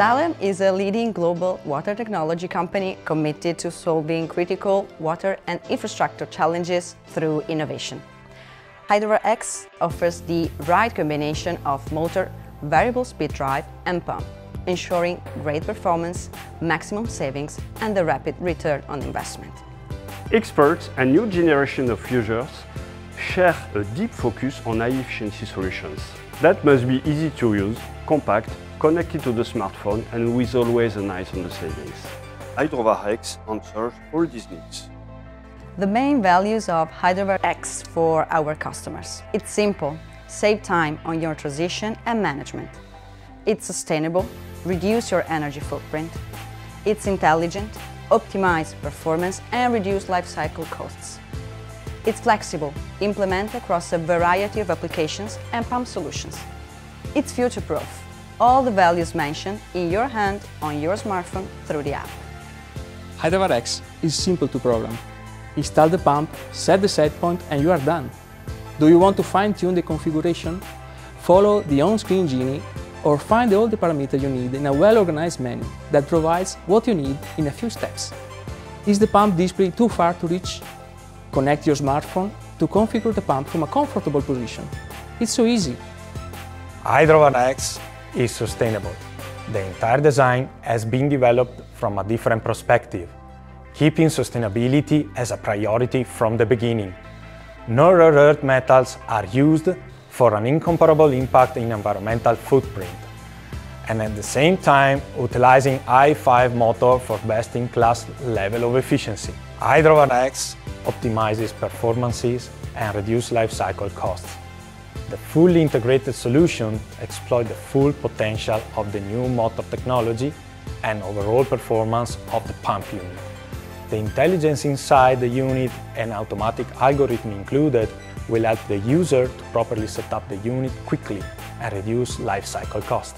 Xylem is a leading global water technology company committed to solving critical water and infrastructure challenges through innovation. Hydrovar X offers the right combination of motor, variable speed drive and pump, ensuring great performance, maximum savings and a rapid return on investment. Experts and new generation of users share a deep focus on high efficiency solutions. That must be easy to use, compact, connected to the smartphone and with always an eye on the savings. Hydrovar X answers all these needs. The main values of Hydrovar X for our customers. It's simple, save time on your transition and management. It's sustainable, reduce your energy footprint. It's intelligent, optimize performance and reduce life cycle costs. It's flexible, implement across a variety of applications and pump solutions. It's future-proof, all the values mentioned in your hand on your smartphone through the app. Hydrovar X is simple to program. Install the pump, set the set point and you are done. Do you want to fine-tune the configuration? Follow the on-screen Genie or find all the parameters you need in a well-organized menu that provides what you need in a few steps. Is the pump display too far to reach? Connect your smartphone to configure the pump from a comfortable position. It's so easy. Hydrovar X is sustainable. The entire design has been developed from a different perspective, keeping sustainability as a priority from the beginning. No rare earth metals are used for an incomparable impact in environmental footprint, and at the same time utilizing IE5 motor for best-in-class level of efficiency. Hydrovar X optimizes performances and reduces life cycle costs. The fully integrated solution exploits the full potential of the new motor technology and overall performance of the pump unit. The intelligence inside the unit and automatic algorithm included will help the user to properly set up the unit quickly and reduce life cycle cost.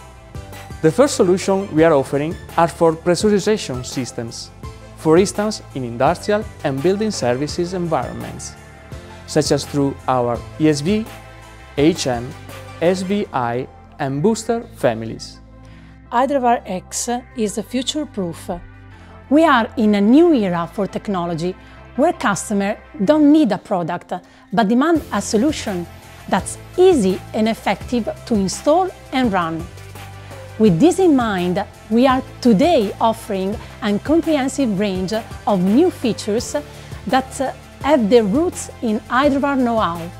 The first solution we are offering are for pressurization systems, for instance in industrial and building services environments, such as through our ESV HM, SBI and Booster families. Hydrovar X is future-proof. We are in a new era for technology where customers don't need a product but demand a solution that's easy and effective to install and run. With this in mind, we are today offering a comprehensive range of new features that have their roots in Hydrovar know-how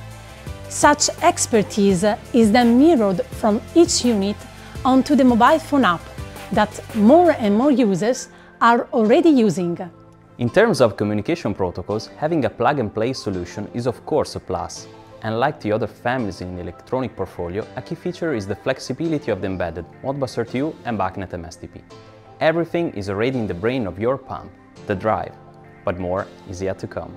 such expertise is then mirrored from each unit onto the mobile phone app that more and more users are already using. In terms of communication protocols, having a plug-and-play solution is of course a plus. And like the other families in the electronic portfolio, a key feature is the flexibility of the embedded Modbus RTU and BACnet MSTP. Everything is already in the brain of your pump, the drive, but more is yet to come.